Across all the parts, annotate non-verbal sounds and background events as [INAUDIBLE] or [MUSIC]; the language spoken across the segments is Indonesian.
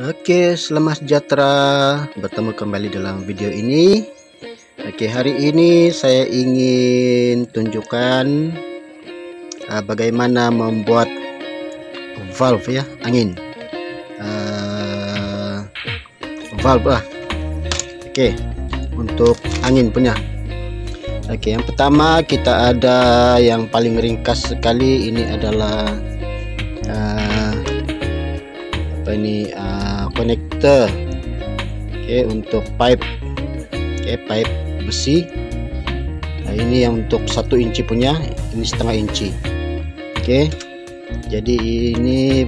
Oke, selamat sejahtera. Bertemu kembali dalam video ini. Oke, hari ini saya ingin tunjukkan uh, bagaimana membuat valve ya, angin. Uh, valve lah. Oke, untuk angin punya. Oke, yang pertama kita ada yang paling ringkas sekali ini adalah uh, apa ini uh, connector. Oke untuk pipe. Oke pipe besi. Nah ini yang untuk satu inci punya ini setengah inci. Oke jadi ini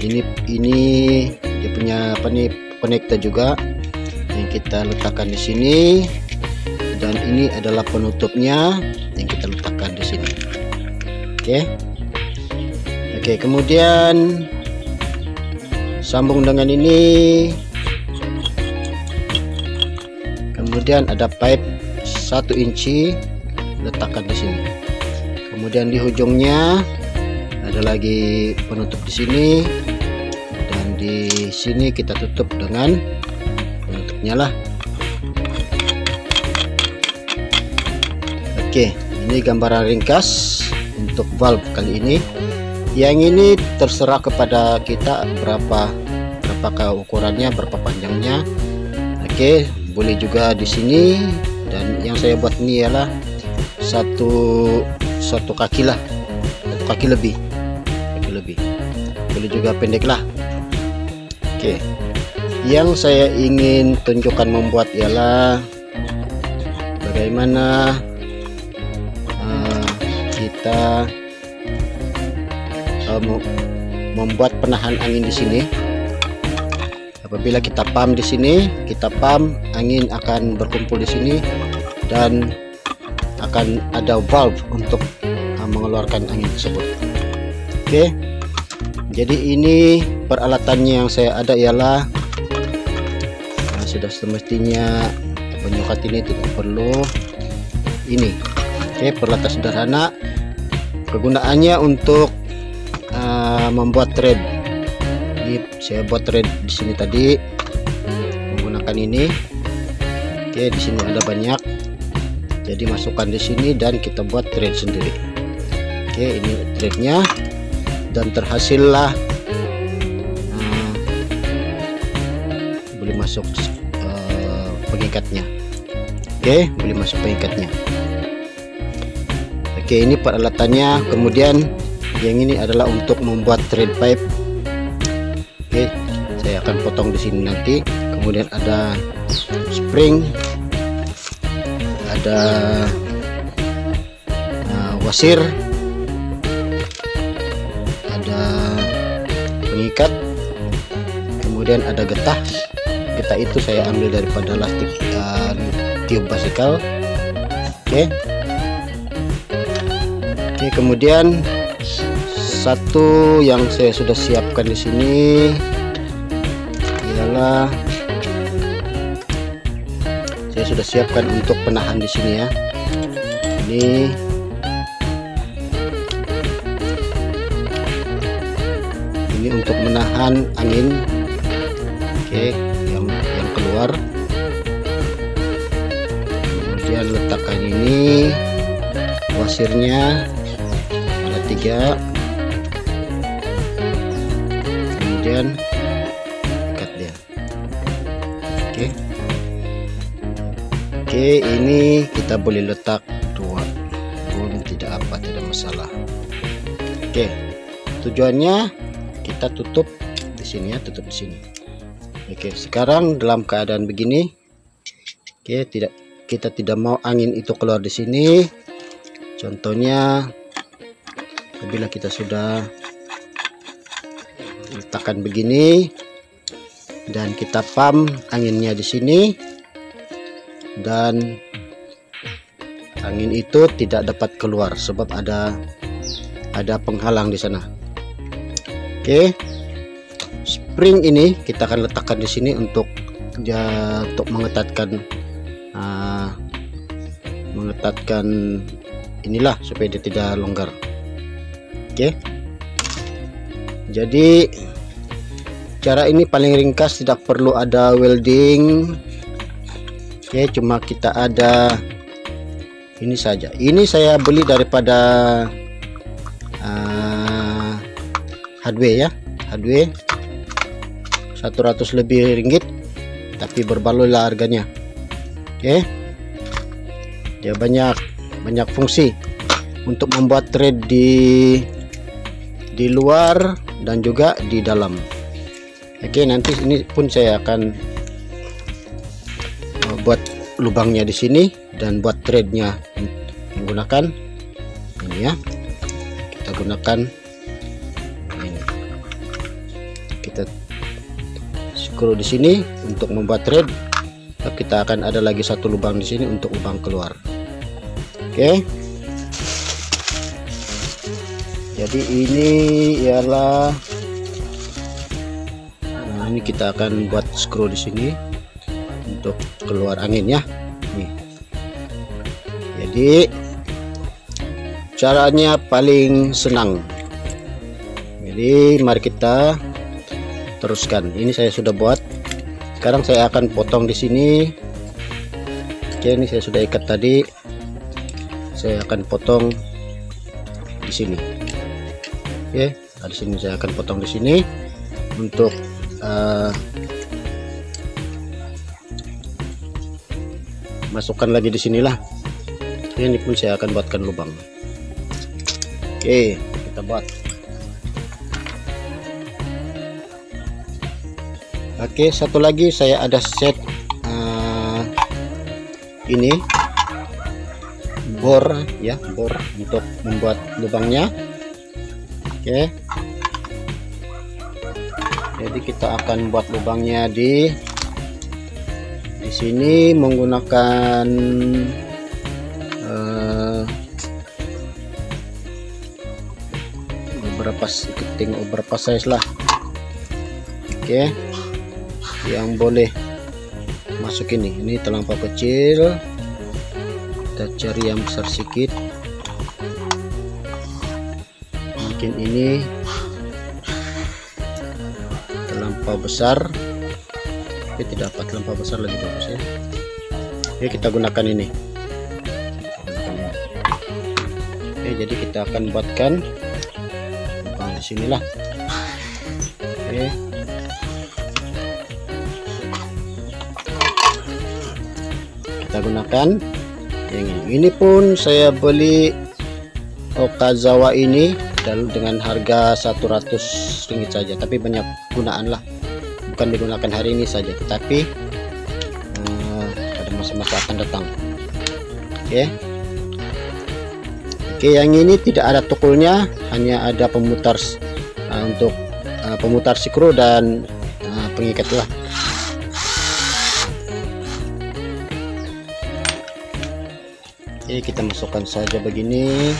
ini ini dia punya apa nih connector juga yang kita letakkan di sini. Dan ini adalah penutupnya yang kita letakkan di sini. Oke okay. oke okay, kemudian sambung dengan ini. Kemudian ada pipe satu inci letakkan di sini. Kemudian di ujungnya ada lagi penutup di sini. Dan di sini kita tutup dengan penutupnya lah. Oke ini gambaran ringkas untuk valve kali ini. Yang ini terserah kepada kita berapa berapakah ukurannya berapa panjangnya. Oke boleh juga di sini. Dan yang saya buat ini ialah satu satu kaki lah. Satu kaki lebih. Kaki lebih. Boleh juga pendek lah. Oke. Yang saya ingin tunjukkan membuat ialah bagaimana uh, kita uh, membuat penahan angin di sini. Apabila kita pam di sini, kita pam angin akan berkumpul di sini dan akan ada valve untuk uh, mengeluarkan angin tersebut. Oke. Jadi ini peralatannya yang saya ada ialah nah, sudah semestinya penyukat ini tidak perlu ini. Oke, peralatan sederhana. Kegunaannya untuk uh, membuat thread ini saya buat thread di sini tadi. Menggunakan ini. Oke di sini ada banyak. Jadi masukkan di sini dan kita buat thread sendiri. Oke ini threadnya dan terhasillah. Uh, boleh masuk uh, pengikatnya. Oke boleh masuk pengikatnya. Oke ini peralatannya. Kemudian yang ini adalah untuk membuat thread pipe akan potong di sini nanti. Kemudian ada spring ada uh, wasir ada pengikat kemudian ada getah. Getah itu saya ambil daripada lastik uh, tiup basikal. Oke. Oke kemudian satu yang saya sudah siapkan di sini ialah saya sudah siapkan untuk penahan di sini ya. Ini. Ini untuk menahan angin. Oke yang yang keluar. Kemudian letakkan ini. Wasirnya. Ada tiga. Kemudian oke ini kita boleh letak dua pun tidak apa tidak masalah. Oke tujuannya kita tutup di sini ya tutup di sini. Oke sekarang dalam keadaan begini oke tidak kita tidak mau angin itu keluar di sini. Contohnya apabila kita sudah letakkan begini dan kita pam anginnya di sini dan angin itu tidak dapat keluar sebab ada ada penghalang di sana. Oke spring ini kita akan letakkan di sini untuk ya, untuk mengetatkan uh, mengetatkan inilah supaya dia tidak longgar. Oke. Jadi cara ini paling ringkas tidak perlu ada welding oke cuma kita ada ini saja. Ini saya beli daripada uh, hardware ya. Hardware 100 lebih ringgit tapi berbaloi lah harganya. Oke. Dia banyak banyak fungsi untuk membuat thread di di luar dan juga di dalam. Oke nanti ini pun saya akan buat lubangnya di sini dan buat threadnya menggunakan ini ya. Kita gunakan ini. Kita screw di sini untuk membuat thread. Kita akan ada lagi satu lubang di sini untuk lubang keluar. Oke. Jadi ini ialah nah ini kita akan buat screw di sini untuk keluar angin ya. Nih. Jadi caranya paling senang. Jadi mari kita teruskan. Ini saya sudah buat. Sekarang saya akan potong di sini. Oke ini saya sudah ikat tadi. Saya akan potong di sini. Oke nah, di sini saya akan potong di sini. Untuk uh, masukkan lagi di sinilah. Ini pun saya akan buatkan lubang. Oke kita buat. Oke satu lagi saya ada set uh, ini. Bor ya bor untuk membuat lubangnya. Oke. Jadi kita akan buat lubangnya di di sini menggunakan uh, beberapa sedikit beberapa size lah. Oke. Yang boleh masuk ini. Ini terlampau kecil. Kita cari yang besar sedikit. Mungkin ini terlampau besar tapi tidak dapat terlampau besar lebih bagus ya oke kita gunakan ini. Oke jadi kita akan buatkan lubang di sinilah oke. Kita gunakan ini. Ini pun saya beli Okazawa ini dan dengan harga 100 ringgit saja tapi banyak gunaan lah bukan digunakan hari ini saja tetapi uh, masa-masa akan datang. Oke? Okay. oke okay, yang ini tidak ada tukulnya hanya ada pemutar uh, untuk uh, pemutar sikro dan uh, pengikat lah. Oke kita masukkan saja begini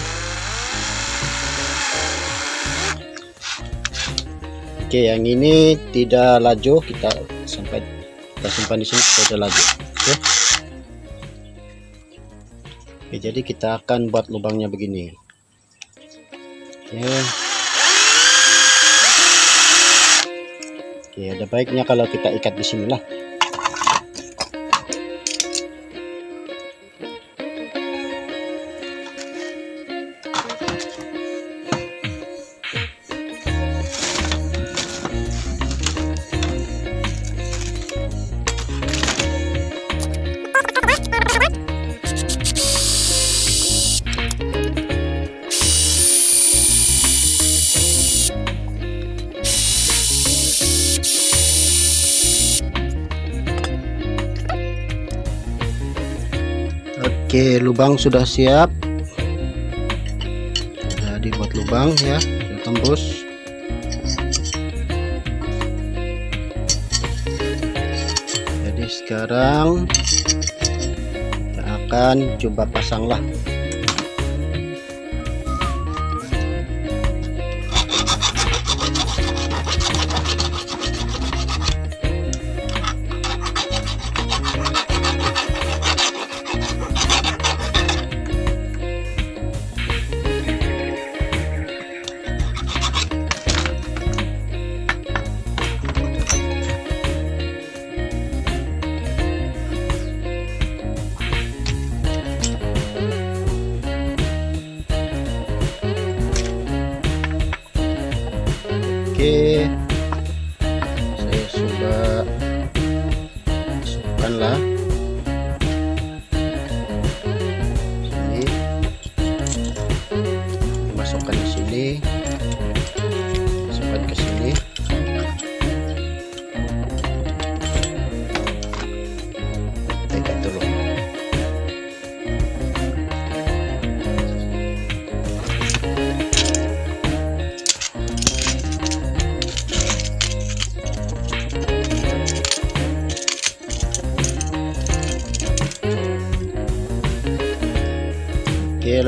Oke, yang ini tidak laju, kita sampai kita simpan di sini sudah laju. Oke. Oke, jadi kita akan buat lubangnya begini. Oke. Oke, ada baiknya kalau kita ikat di sini lah. Lubang sudah siap. Jadi buat lubang ya sudah tembus. Jadi sekarang kita akan coba pasanglah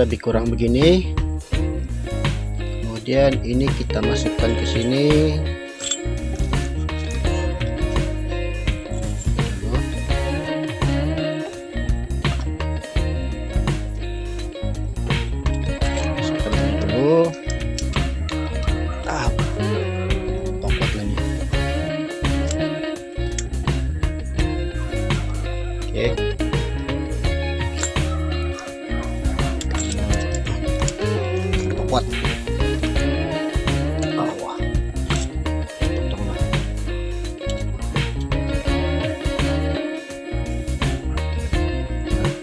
lebih kurang begini. Kemudian ini kita masukkan ke sini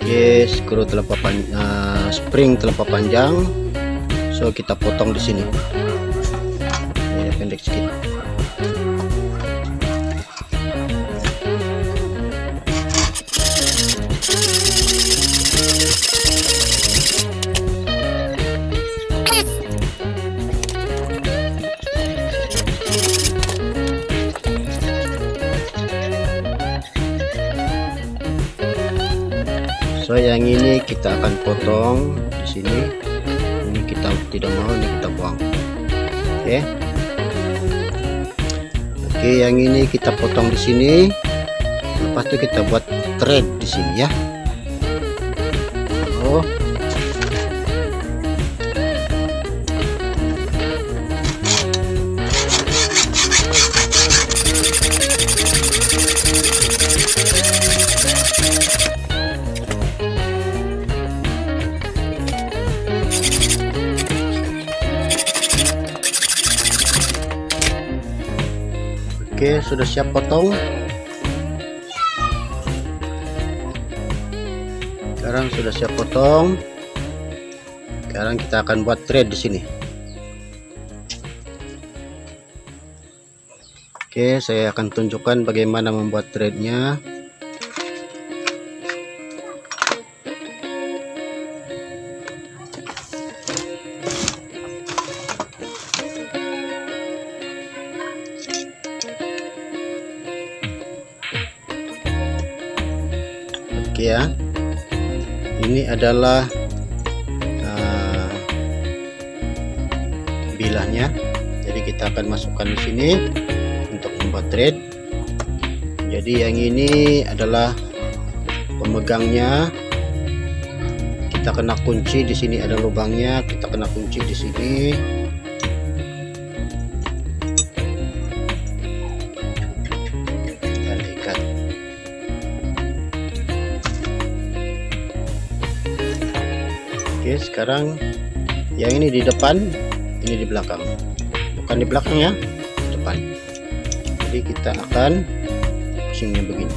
oke skru terlampau panjang spring terlampau panjang. So kita potong di sini. Ini pendek sedikit kita akan potong di sini. Ini kita tidak mau ini kita buang. Oke. Oke yang ini kita potong di sini. Lepas itu kita buat thread di sini ya sudah siap potong. Sekarang sudah siap potong. Sekarang kita akan buat thread di sini. Oke, saya akan tunjukkan bagaimana membuat threadnya. Adalah uh, bilahnya. Jadi kita akan masukkan di sini untuk membuat thread. Jadi yang ini adalah pemegangnya. Kita kena kunci di sini ada lubangnya, kita kena kunci di sini. Sekarang yang ini di depan, ini di belakang. Bukan di belakang ya, depan. Jadi kita akan pusingnya begini.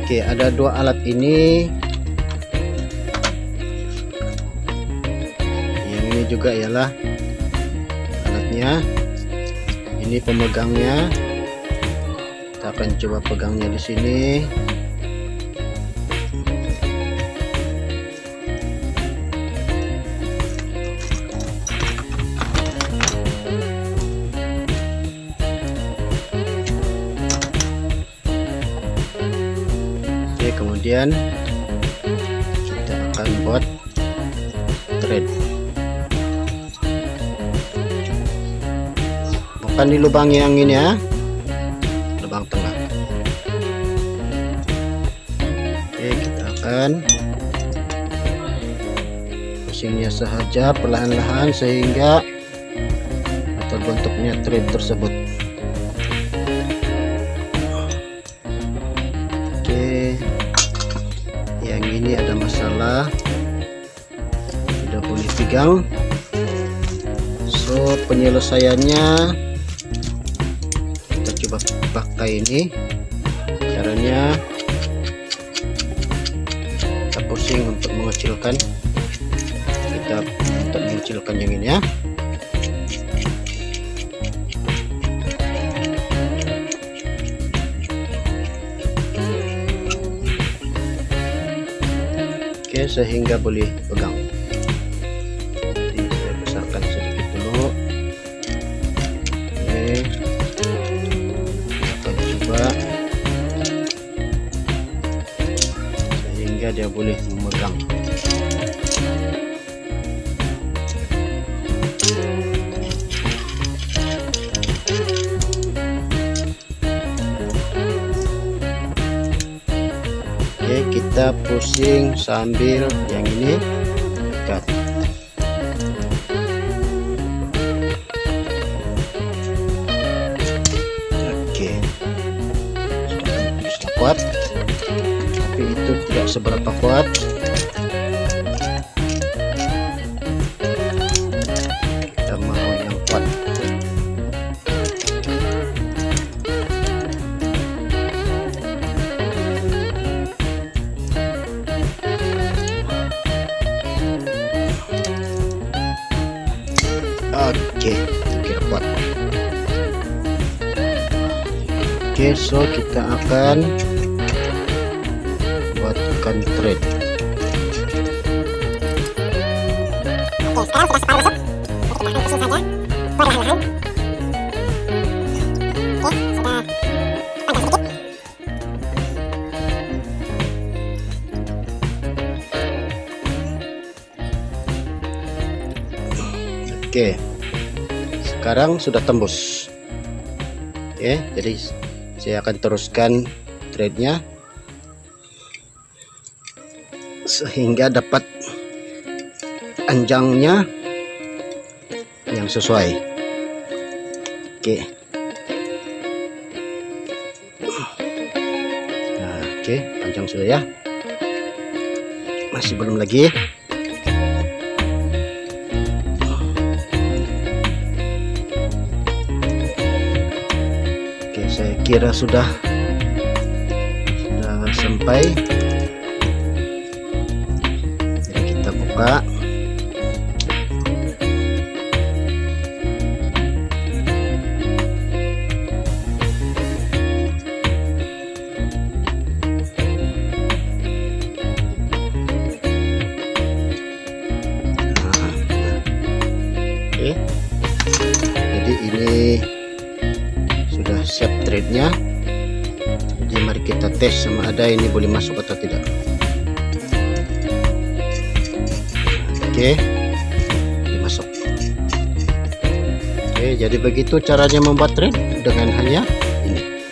Oke, ada dua alat ini. Yang ini juga ialah alatnya. Ini pemegangnya. Kita akan coba pegangnya di sini. Bukan di lubang yang ini ya, lubang tengah. Oke, kita akan pusingnya saja perlahan-lahan sehingga terbentuknya thread tersebut. Oke, yang ini ada masalah, tidak boleh pegang. So penyelesaiannya pakai ini. Caranya kita pusing untuk mengecilkan. Kita untuk mengecilkan yang ini ya. Oke sehingga boleh pegang. Boleh memegang. Oke, kita pusing sambil yang ini seberapa kuat. Sudah tembus. Oke, jadi saya akan teruskan threadnya sehingga dapat anjangnya yang sesuai. Oke. Nah, oke, panjang sudah ya. Masih belum lagi. Kira sudah sudah sampai. Jadi kita buka. Ada ini boleh masuk atau tidak. Oke. Ini masuk. Oke jadi begitu caranya membuat thread dengan hanya ini.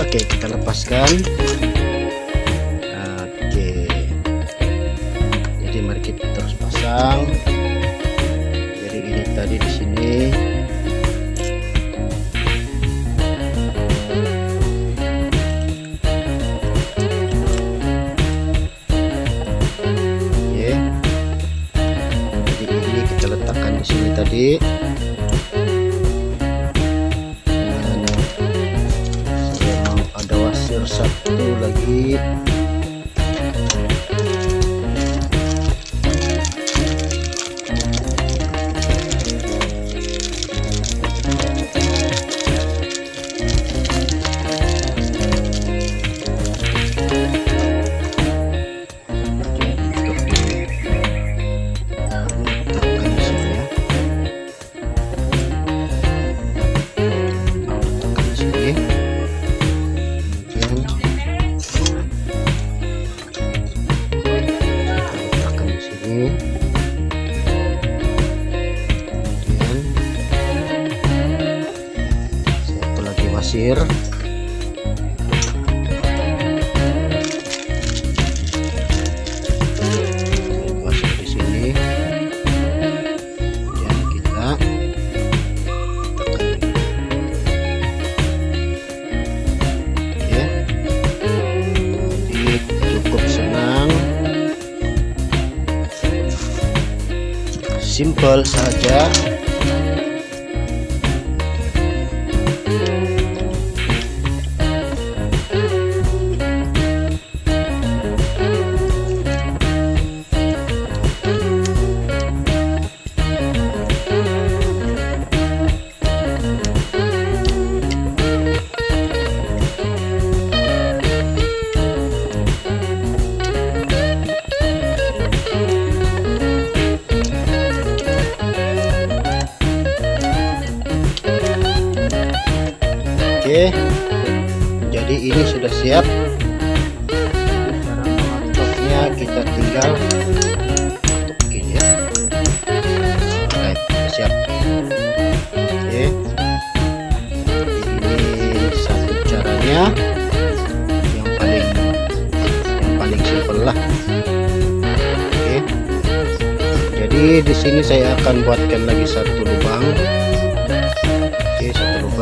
Oke kita lepaskan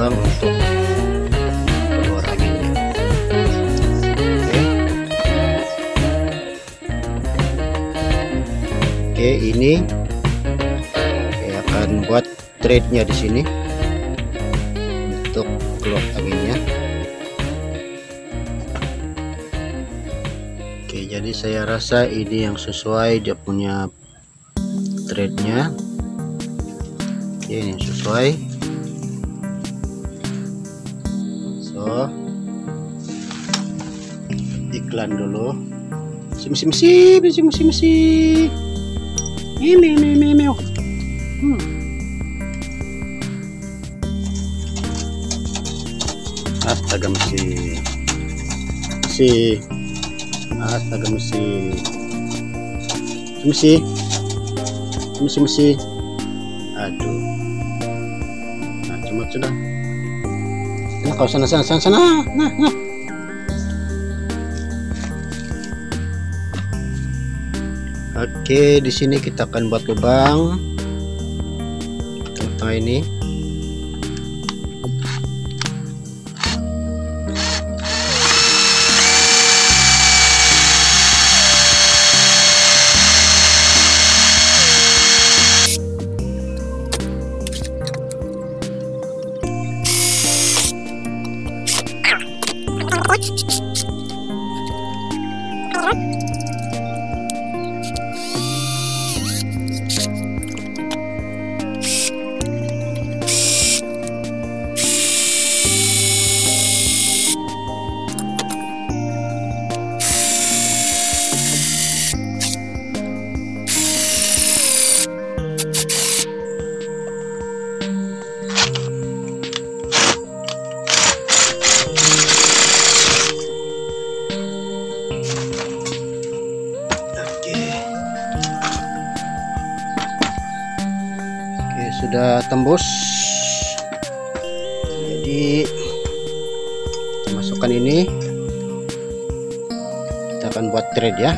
lubang untuk oke. Oke ini saya akan buat threadnya di sini untuk keluar anginnya. Oke jadi saya rasa ini yang sesuai dia punya threadnya oke ini sesuai iklan dulu. Misi misi misi misi misi. Misi ini ini ini. Ini hmm. astaga mesi mesi astaga mesi mesi mesi mesi aduh. Nah cuma sudah. Nah kau sana sana sana sana. Nah nah Oke, di sini kita akan buat lubang tengah ini. Tembus. Jadi kita masukkan ini. Kita akan buat thread ya.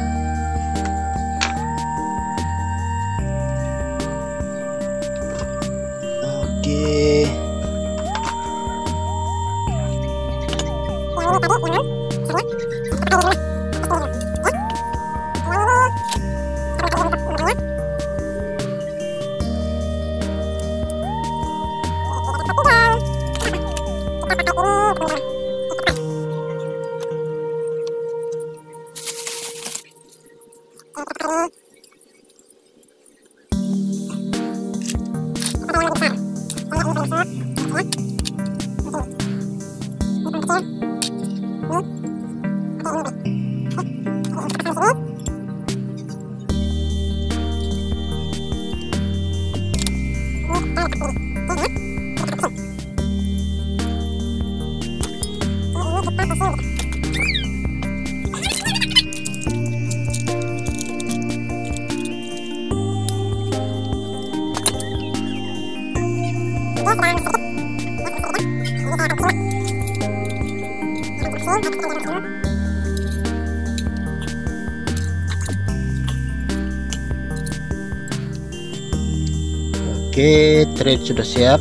Sudah siap.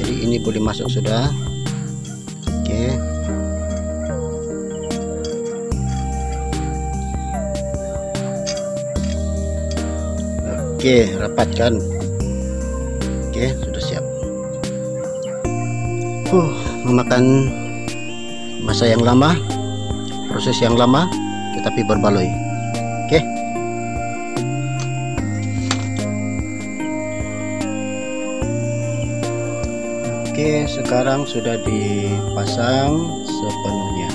Jadi ini boleh masuk sudah. Oke. Oke, rapatkan. Oke, sudah siap. Uh, memakan masa yang lama, proses yang lama, tetapi berbaloi. Oke, sekarang sudah dipasang sepenuhnya.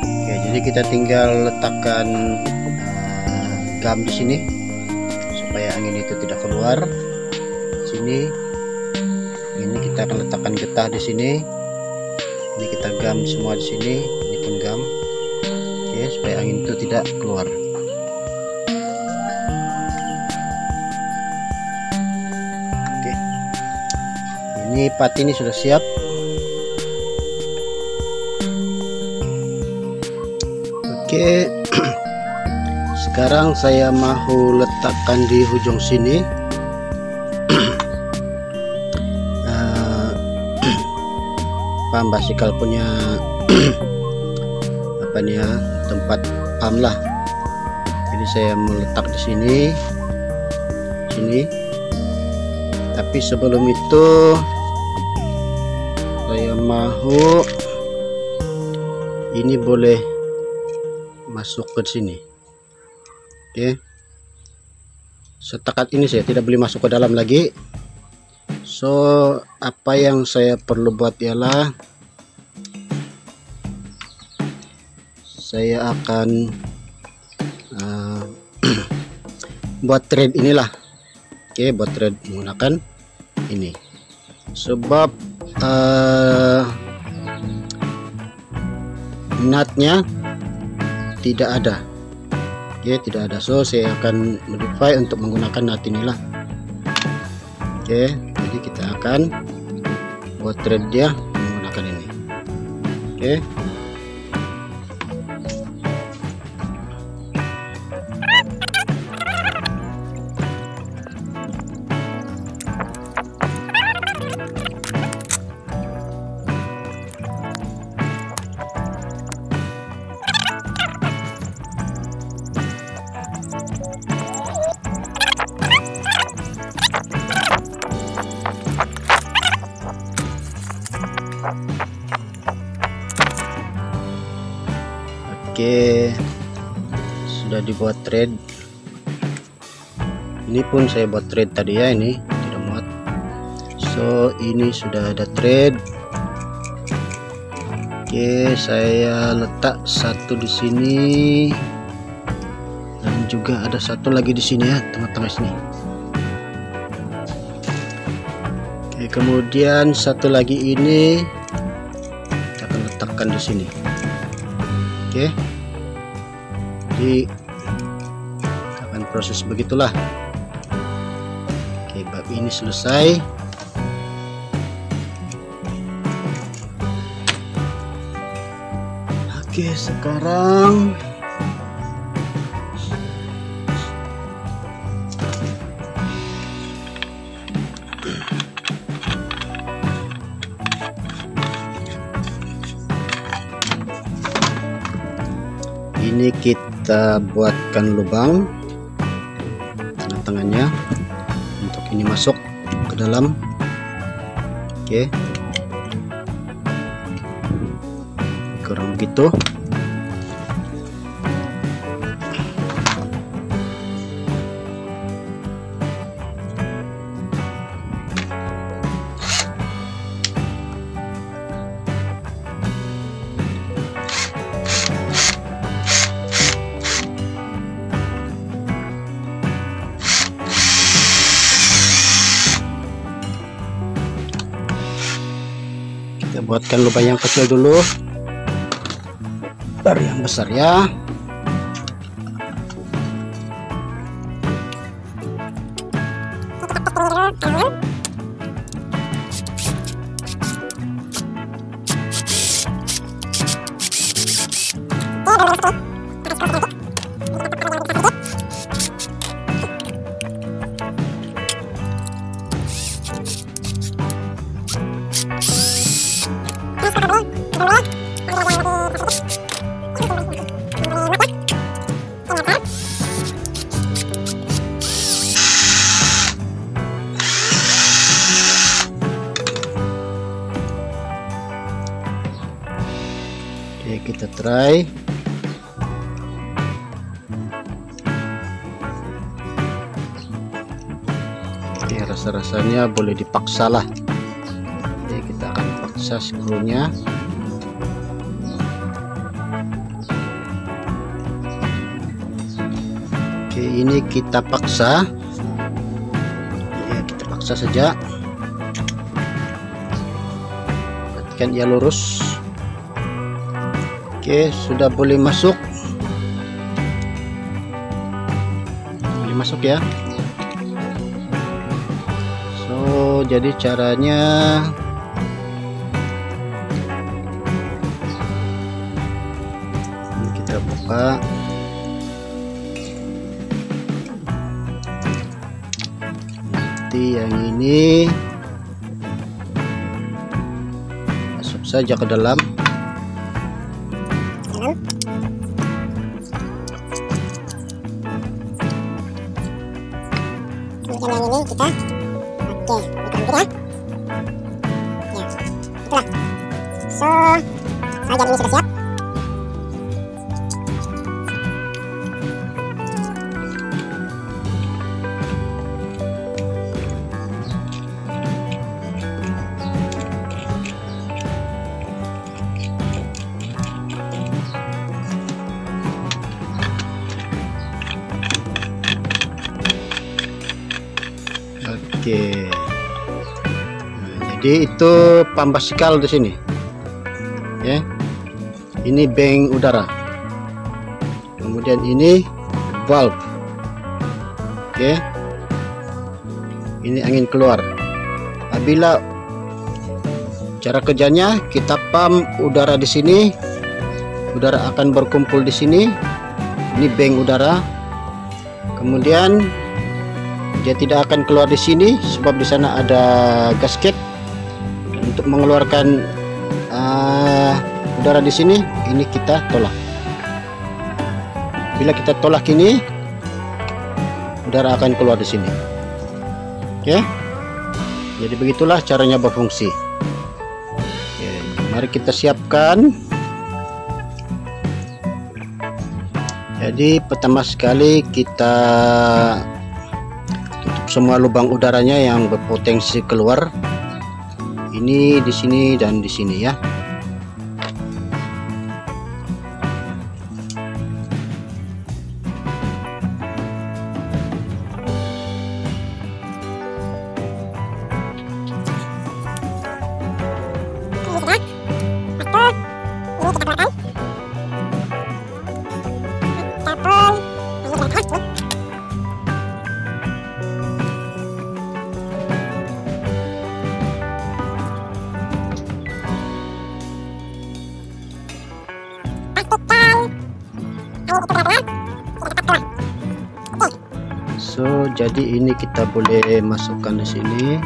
Oke, jadi kita tinggal letakkan uh, gam di sini supaya angin itu tidak keluar. Sini, ini kita akan letakkan getah di sini. ini kita gam semua di sini ini pun gam oke supaya angin itu tidak keluar ini pati ini sudah siap. Oke. [CLEARS THROAT] Sekarang saya mau letakkan di ujung sini. [CLEARS THROAT] [CLEARS THROAT] Uh, pam basikal punya apa nih ya tempat pam lah. Jadi saya meletak di sini. Sini. Tapi sebelum itu mau ini boleh masuk ke sini. Oke. Setakat ini saya tidak boleh masuk ke dalam lagi. So apa yang saya perlu buat ialah saya akan uh, [CLEARS THROAT] buat thread inilah. Oke okay, buat thread menggunakan ini. Sebab uh, nutnya tidak ada. Oke okay, tidak ada. So saya akan modify untuk menggunakan nut inilah. Oke okay, jadi kita akan buat thread dia menggunakan ini. Oke. okay. Thread ini pun saya buat thread tadi ya ini tidak muat. So ini sudah ada thread Oke saya letak satu di sini. Dan juga ada satu lagi di sini ya tengah-tengah sini. Oke kemudian satu lagi ini kita akan letakkan di sini. Oke. Akan proses begitulah. Oke bab ini selesai. Oke sekarang ini kita buatkan lubang dalam. Oke. Kurang begitu buatkan lubang yang kecil dulu. Baru yang besar ya boleh dipaksa lah. Oke kita akan paksa skrunya Oke ini kita paksa. Ya kita paksa saja. Perhatikan ia lurus. Oke, sudah boleh masuk. Boleh masuk ya. Jadi caranya ini kita buka. Nanti yang ini masuk saja ke dalam pambasikal di sini. Ya. Ini bank udara. Kemudian ini valve. Oke. Ini angin keluar. Apabila cara kerjanya kita pump udara di sini, udara akan berkumpul di sini. Ini bank udara. Kemudian dia tidak akan keluar di sini sebab di sana ada gasket mengeluarkan uh, udara di sini ini kita tolak. Bila kita tolak ini udara akan keluar di sini. Oke jadi begitulah caranya berfungsi. Oke, mari kita siapkan. Jadi pertama sekali kita semua lubang udaranya yang berpotensi keluar ini di sini dan di sini ya kita boleh masukkan di sini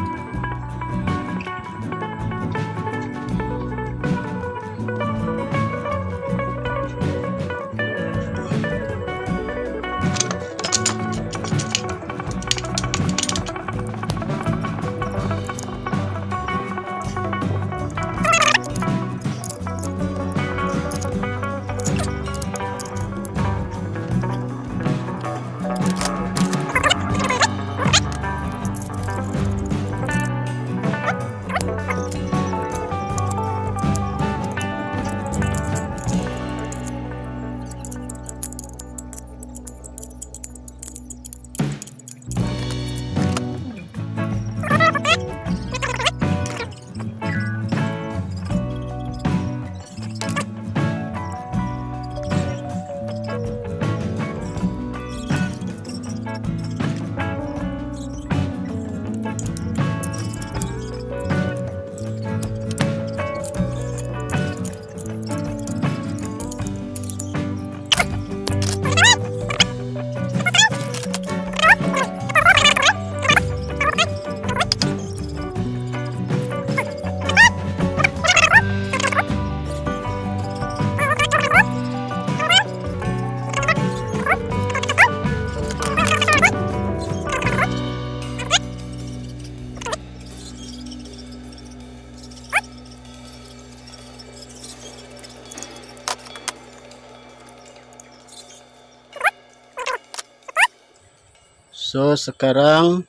So sekarang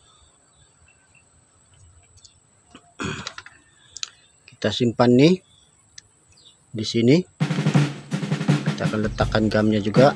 kita simpan nih di sini. Kita akan letakkan gamnya juga.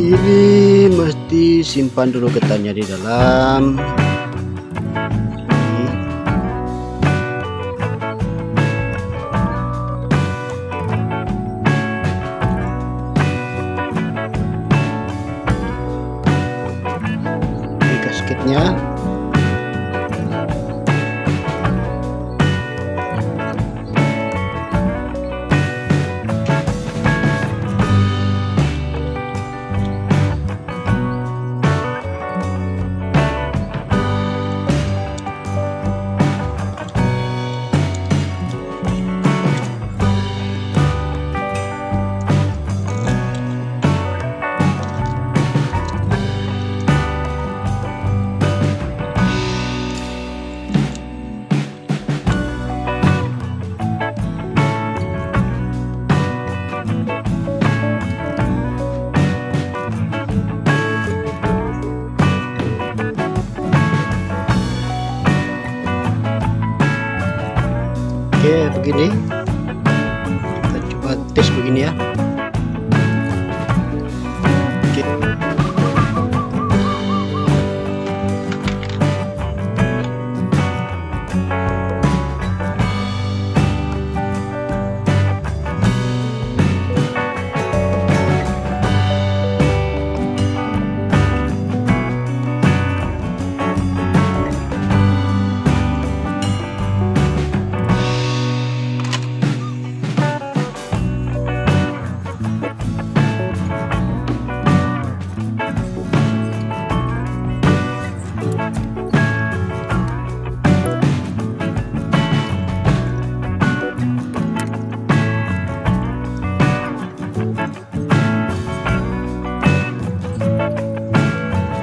ini mesti simpan dulu getahnya di dalam.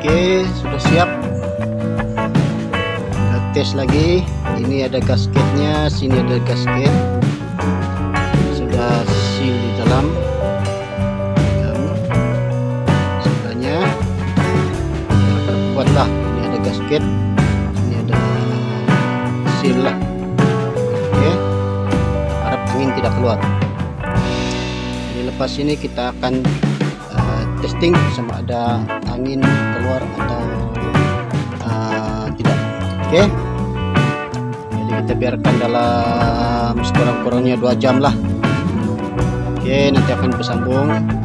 Oke, sudah siap. Kita tes lagi. Ini ada gasketnya, sini ada gasket. Sudah seal di dalam. Sebelahnya ya, buatlah. Ini ada gasket, ini ada seal lah. Oke, harap angin tidak keluar. Jadi lepas ini kita akan uh, testing sama ada angin oke. Jadi kita biarkan dalam sekurang-kurangnya dua jam lah. Oke nanti akan bersambung